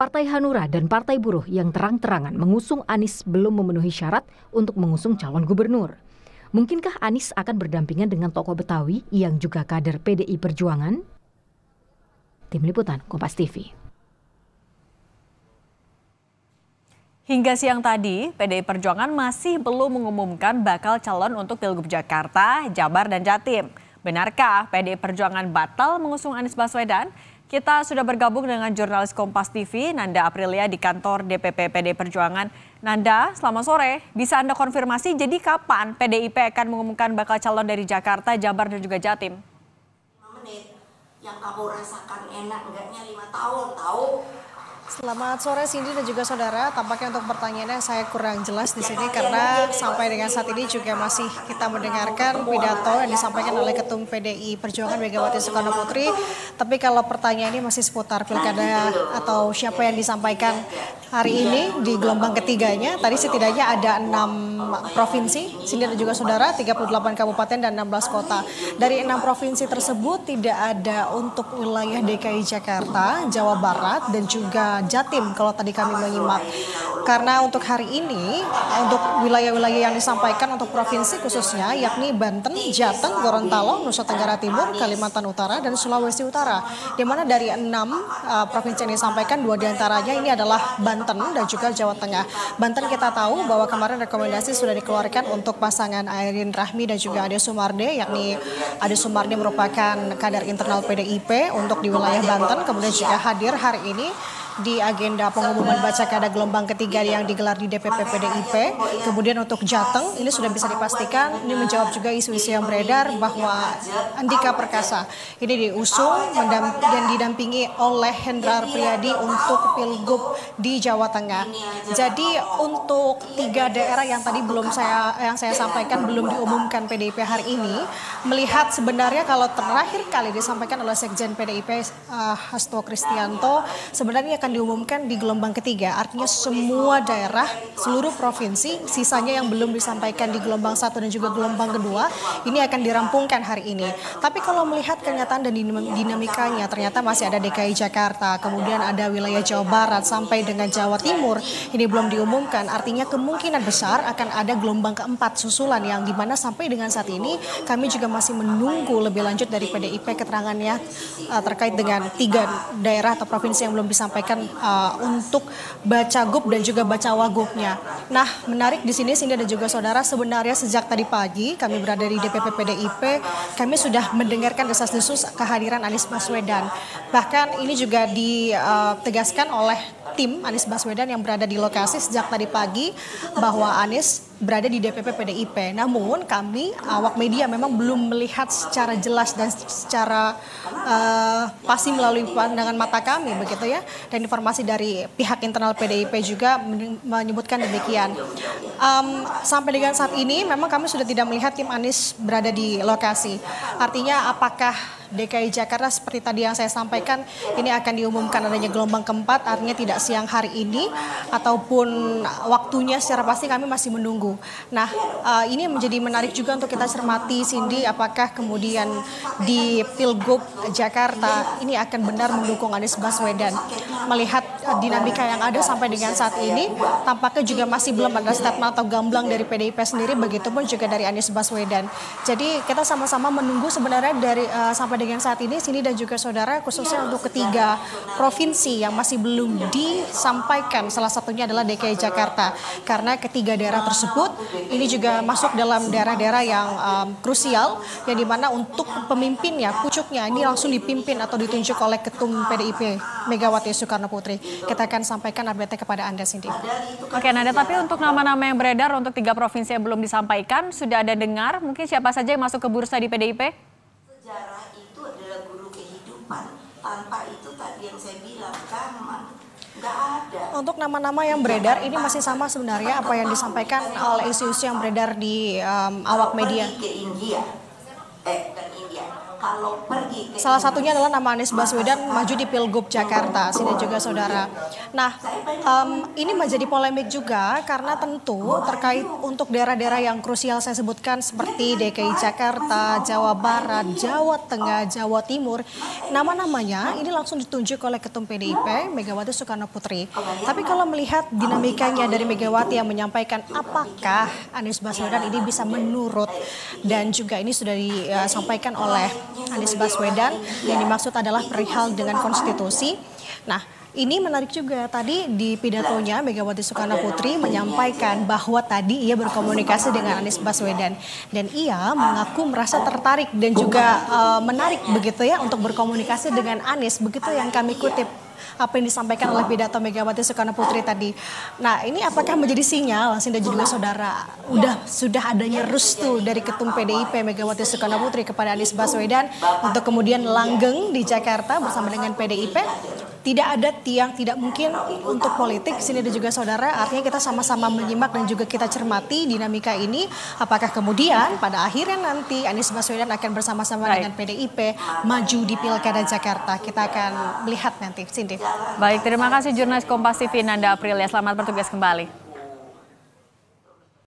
Partai Hanura dan Partai Buruh yang terang-terangan mengusung Anies belum memenuhi syarat untuk mengusung calon gubernur. Mungkinkah Anies akan berdampingan dengan tokoh Betawi yang juga kader PDI Perjuangan? Tim Liputan Kompas TV. Hingga siang tadi, PDI Perjuangan masih belum mengumumkan bakal calon untuk Pilgub Jakarta, Jabar, dan Jatim. Benarkah PDI Perjuangan batal mengusung Anies Baswedan? Kita sudah bergabung dengan jurnalis Kompas TV, Nanda Aprilia di kantor DPP PD Perjuangan. Nanda, selamat sore. Bisa Anda konfirmasi, jadi kapan PDIP akan mengumumkan bakal calon dari Jakarta, Jabar, dan juga Jatim? 5 menit yang kamu rasakan enak enggaknya lima tahun tahu Selamat sore Cindy dan juga saudara. Tampaknya untuk pertanyaannya saya kurang jelas di sini karena sampai dengan saat ini juga masih kita mendengarkan pidato yang disampaikan oleh Ketum PDI Perjuangan Megawati Soekarno Putri. Tapi kalau pertanyaan ini masih seputar pilkada atau siapa yang disampaikan hari ini di gelombang ketiganya, tadi setidaknya ada enam provinsi, Cindy dan juga saudara, 38 kabupaten dan 16 kota. Dari enam provinsi tersebut tidak ada untuk wilayah DKI Jakarta, Jawa Barat, dan juga Jatim kalau tadi kami menyimak. Karena untuk hari ini, untuk wilayah-wilayah yang disampaikan untuk provinsi khususnya yakni Banten, Jateng, Gorontalo, Nusa Tenggara Timur, Kalimantan Utara, dan Sulawesi Utara. Di mana dari enam uh, provinsi yang disampaikan, dua di antaranya ini adalah Banten dan juga Jawa Tengah. Banten kita tahu bahwa kemarin rekomendasi sudah dikeluarkan untuk pasangan Airin Rahmi dan juga Ade Sumarde, yakni Ade Sumarde merupakan kader internal PDIP untuk di wilayah Banten, kemudian juga hadir hari ini di agenda pengumuman baca kada gelombang ketiga yang digelar di DPP PDIP. Kemudian untuk Jateng ini sudah bisa dipastikan ini menjawab juga isu-isu yang beredar bahwa Andika Perkasa ini diusung dan didampingi oleh Hendrar Priyadi untuk pilgub di Jawa Tengah. Jadi untuk tiga daerah yang tadi belum saya yang saya sampaikan belum diumumkan PDIP hari ini melihat sebenarnya kalau terakhir kali disampaikan oleh Sekjen PDIP uh, Hasto Kristianto sebenarnya akan diumumkan di gelombang ketiga. Artinya semua daerah, seluruh provinsi, sisanya yang belum disampaikan di gelombang satu dan juga gelombang kedua, ini akan dirampungkan hari ini. Tapi kalau melihat kenyataan dan dinamikanya, ternyata masih ada DKI Jakarta, kemudian ada wilayah Jawa Barat sampai dengan Jawa Timur, ini belum diumumkan. Artinya kemungkinan besar akan ada gelombang keempat susulan yang di mana sampai dengan saat ini kami juga masih menunggu lebih lanjut dari PDIP keterangannya uh, terkait dengan tiga daerah atau provinsi yang belum disampaikan uh, untuk baca gub dan juga baca wagubnya. Nah, menarik di sini Sinda dan juga saudara sebenarnya sejak tadi pagi kami berada di DPP PDIP, kami sudah mendengarkan desas-desus kehadiran Anies Baswedan. Bahkan ini juga ditegaskan oleh tim Anies Baswedan yang berada di lokasi sejak tadi pagi bahwa Anies berada di DPP PDIP. Namun kami awak media memang belum melihat secara jelas dan secara uh, pasti melalui pandangan mata kami begitu ya. Dan informasi dari pihak internal PDIP juga menyebutkan demikian. Um, sampai dengan saat ini memang kami sudah tidak melihat tim Anies berada di lokasi. Artinya apakah DKI Jakarta seperti tadi yang saya sampaikan ini akan diumumkan adanya gelombang keempat artinya tidak siang hari ini ataupun waktunya secara pasti kami masih menunggu. Nah uh, ini menjadi menarik juga untuk kita cermati Cindy apakah kemudian di Pilgub Jakarta ini akan benar mendukung Anies Baswedan. Melihat uh, dinamika yang ada sampai dengan saat ini tampaknya juga masih belum ada statement atau gamblang dari PDIP sendiri begitupun juga dari Anies Baswedan. Jadi kita sama-sama menunggu sebenarnya dari uh, sampai dengan saat ini sini dan juga saudara khususnya untuk ketiga provinsi yang masih belum disampaikan salah satunya adalah DKI Jakarta karena ketiga daerah tersebut ini juga masuk dalam daerah-daerah yang um, krusial yang di mana untuk pemimpinnya pucuknya ini langsung dipimpin atau ditunjuk oleh ketum PDIP Megawati Soekarno Putri kita akan sampaikan update kepada anda Cindy. Oke Nada tapi untuk nama-nama yang beredar untuk tiga provinsi yang belum disampaikan sudah ada dengar mungkin siapa saja yang masuk ke bursa di PDIP? tanpa itu tadi yang saya bilang kan nggak ada. Untuk nama-nama yang beredar ini masih sama sebenarnya apa yang disampaikan oleh isu-isu yang beredar di um, awak media. ke India, eh kalau pergi ke Salah satunya adalah nama Anies Baswedan maju di Pilgub Jakarta, sini juga saudara. Nah, em, ini menjadi polemik juga karena tentu terkait untuk daerah-daerah yang krusial saya sebutkan seperti DKI Jakarta, Jawa Barat, Jawa Tengah, Jawa Timur, nama-namanya ini langsung ditunjuk oleh Ketum PDIP Megawati Soekarno Putri. Tapi kalau melihat dinamikanya dari Megawati yang menyampaikan apakah Anies Baswedan ini bisa menurut dan juga ini sudah disampaikan oleh Anies Baswedan yang dimaksud adalah perihal dengan konstitusi. Nah, ini menarik juga. Tadi di pidatonya Megawati Soekarno Putri menyampaikan bahwa tadi ia berkomunikasi dengan Anies Baswedan. Dan ia mengaku merasa tertarik dan juga eh, menarik begitu ya untuk berkomunikasi dengan Anies. Begitu yang kami kutip apa yang disampaikan oleh pidato Megawati Soekarno Putri tadi. Nah, ini apakah menjadi sinyal Sinda juga saudara udah sudah adanya restu dari Ketum PDIP Megawati Soekarno Putri kepada Anies Baswedan untuk kemudian langgeng di Jakarta bersama dengan PDIP tidak ada tiang tidak mungkin untuk politik sini dan juga saudara artinya kita sama-sama menyimak dan juga kita cermati dinamika ini apakah kemudian pada akhirnya nanti Anies Baswedan akan bersama-sama Baik. dengan PDIP maju di Pilkada Jakarta kita akan melihat nanti Cindy Baik, terima kasih jurnalis Kompas TV Nanda Aprilia. Selamat bertugas kembali.